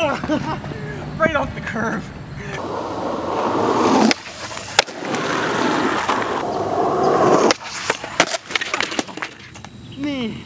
right off the curve. Me.